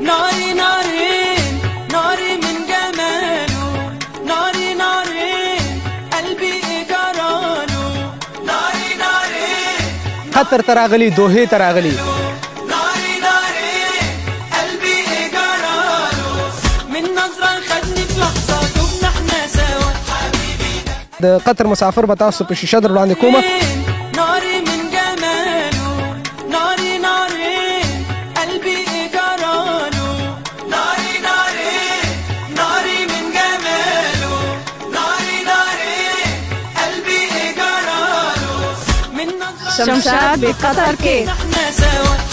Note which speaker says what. Speaker 1: ناري ناري ناري من جماله ناري ناري قلبي جراله ناري
Speaker 2: ناري خطر تراغلي دوهي تراغلي ناري
Speaker 3: ناري قلبي جراله من نظرة خدني في
Speaker 1: لحظة دمنا احنا سوا حبيبي
Speaker 4: د قطر مسافر به تاسو په شیشه در وړاندې کومه
Speaker 1: शमशाद बेखतर के